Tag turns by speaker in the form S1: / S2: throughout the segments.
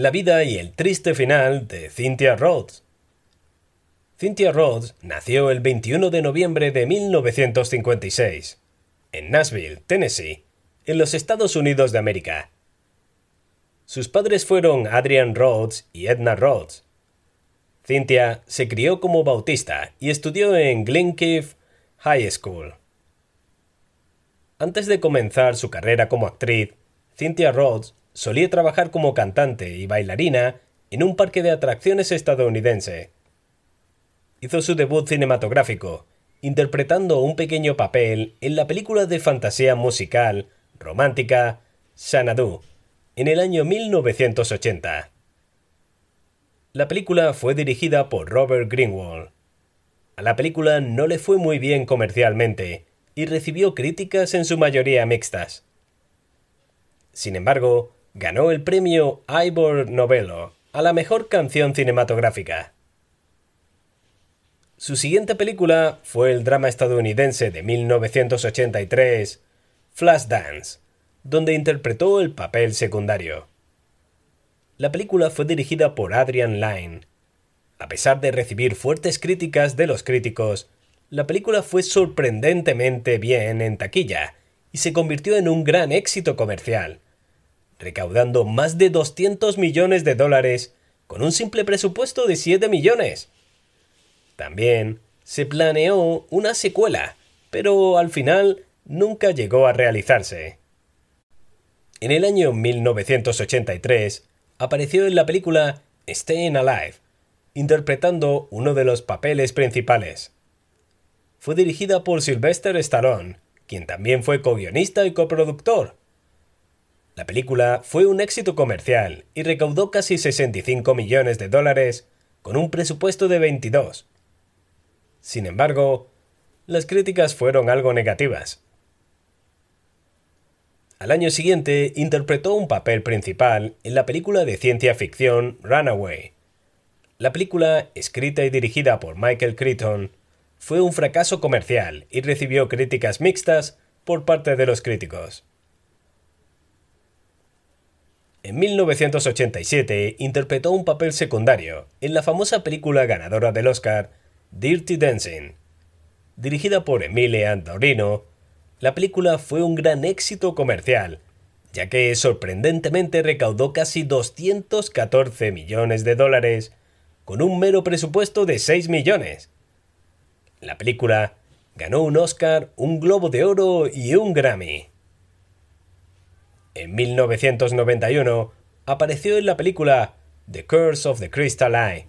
S1: La vida y el triste final de Cynthia Rhodes. Cynthia Rhodes nació el 21 de noviembre de 1956 en Nashville, Tennessee, en los Estados Unidos de América. Sus padres fueron Adrian Rhodes y Edna Rhodes. Cynthia se crió como bautista y estudió en Glencliff High School. Antes de comenzar su carrera como actriz, Cynthia Rhodes solía trabajar como cantante y bailarina en un parque de atracciones estadounidense. Hizo su debut cinematográfico, interpretando un pequeño papel en la película de fantasía musical romántica Xanadu en el año 1980. La película fue dirigida por Robert Greenwald. A la película no le fue muy bien comercialmente y recibió críticas en su mayoría mixtas. Sin embargo, ganó el premio Ivor Novello a la mejor canción cinematográfica. Su siguiente película fue el drama estadounidense de 1983, Flashdance, donde interpretó el papel secundario. La película fue dirigida por Adrian Lyne. A pesar de recibir fuertes críticas de los críticos, la película fue sorprendentemente bien en taquilla y se convirtió en un gran éxito comercial, recaudando más de 200 millones de dólares con un simple presupuesto de 7 millones. También se planeó una secuela, pero al final nunca llegó a realizarse. En el año 1983 apareció en la película Staying Alive, interpretando uno de los papeles principales. Fue dirigida por Sylvester Stallone, quien también fue co-guionista y coproductor. La película fue un éxito comercial y recaudó casi 65 millones de dólares con un presupuesto de 22. Sin embargo, las críticas fueron algo negativas. Al año siguiente interpretó un papel principal en la película de ciencia ficción Runaway. La película, escrita y dirigida por Michael Crichton, fue un fracaso comercial y recibió críticas mixtas por parte de los críticos. En 1987 interpretó un papel secundario en la famosa película ganadora del Oscar Dirty Dancing. Dirigida por Emile Andorino, la película fue un gran éxito comercial, ya que sorprendentemente recaudó casi 214 millones de dólares con un mero presupuesto de 6 millones. La película ganó un Oscar, un Globo de Oro y un Grammy. En 1991 apareció en la película The Curse of the Crystal Eye.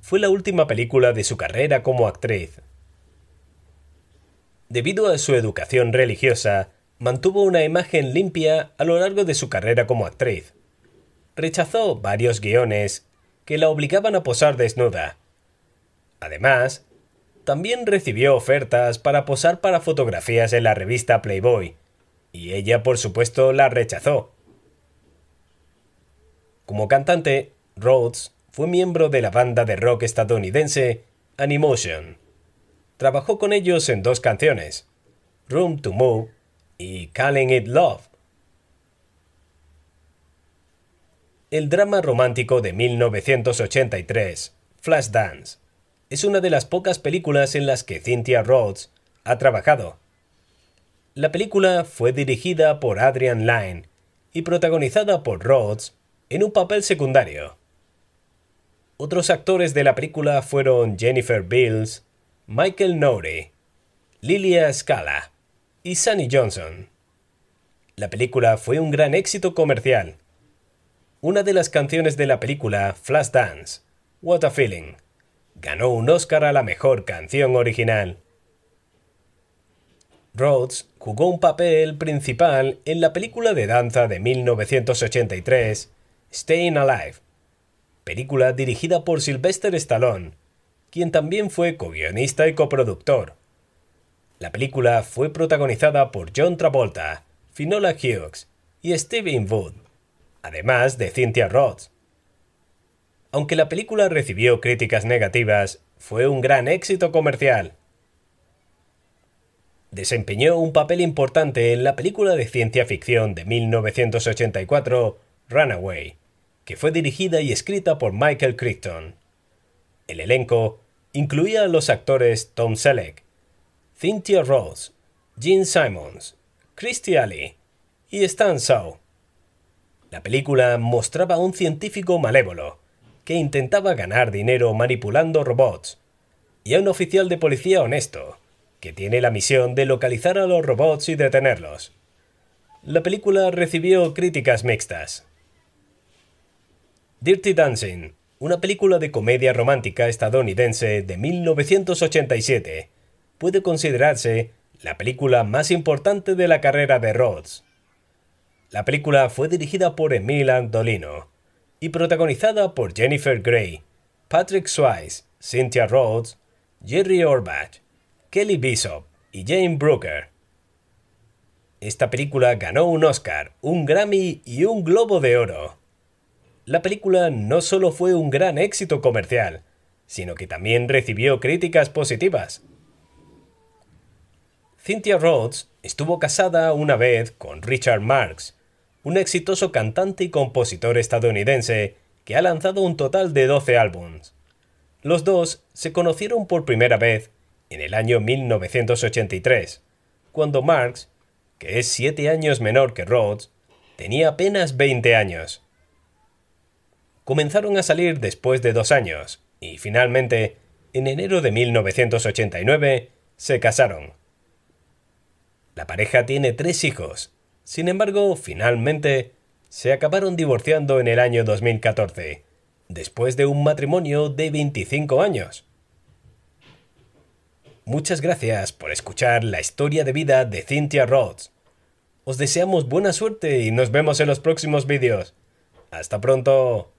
S1: Fue la última película de su carrera como actriz. Debido a su educación religiosa, mantuvo una imagen limpia a lo largo de su carrera como actriz. Rechazó varios guiones que la obligaban a posar desnuda. Además, también recibió ofertas para posar para fotografías en la revista Playboy, y ella por supuesto la rechazó. Como cantante, Rhodes fue miembro de la banda de rock estadounidense Animotion. Trabajó con ellos en dos canciones, Room to Move y Calling It Love. El drama romántico de 1983, Flashdance, es una de las pocas películas en las que Cynthia Rhodes ha trabajado. La película fue dirigida por Adrian Lyne y protagonizada por Rhodes en un papel secundario. Otros actores de la película fueron Jennifer Bills, Michael Nouri, Lilia Scala y Sunny Johnson. La película fue un gran éxito comercial. Una de las canciones de la película, Flashdance, What a Feeling, ganó un Oscar a la mejor canción original. Rhodes jugó un papel principal en la película de danza de 1983, Staying Alive, película dirigida por Sylvester Stallone, quien también fue co-guionista y coproductor. La película fue protagonizada por John Travolta, Finola Hughes y Steven Wood, además de Cynthia Rhodes. Aunque la película recibió críticas negativas, fue un gran éxito comercial desempeñó un papel importante en la película de ciencia ficción de 1984 Runaway, que fue dirigida y escrita por Michael Crichton. El elenco incluía a los actores Tom Selleck, Cynthia Rhodes, Gene Simons, Christy Alley y Stan Shaw. La película mostraba a un científico malévolo que intentaba ganar dinero manipulando robots y a un oficial de policía honesto que tiene la misión de localizar a los robots y detenerlos. La película recibió críticas mixtas. Dirty Dancing, una película de comedia romántica estadounidense de 1987, puede considerarse la película más importante de la carrera de Rhodes. La película fue dirigida por Emil Antolino y protagonizada por Jennifer Grey, Patrick Swayze, Cynthia Rhodes, Jerry Orbach, Kelly Bishop y Jane Brooker. Esta película ganó un Oscar, un Grammy y un Globo de Oro. La película no solo fue un gran éxito comercial, sino que también recibió críticas positivas. Cynthia Rhodes estuvo casada una vez con Richard Marx, un exitoso cantante y compositor estadounidense que ha lanzado un total de 12 álbumes. Los dos se conocieron por primera vez en el año 1983, cuando Marx, que es siete años menor que Rhodes, tenía apenas 20 años comenzaron a salir después de dos años y finalmente, en enero de 1989, se casaron. La pareja tiene tres hijos, sin embargo, finalmente, se acabaron divorciando en el año 2014, después de un matrimonio de 25 años. Muchas gracias por escuchar la historia de vida de Cynthia Rhodes. Os deseamos buena suerte y nos vemos en los próximos vídeos. Hasta pronto.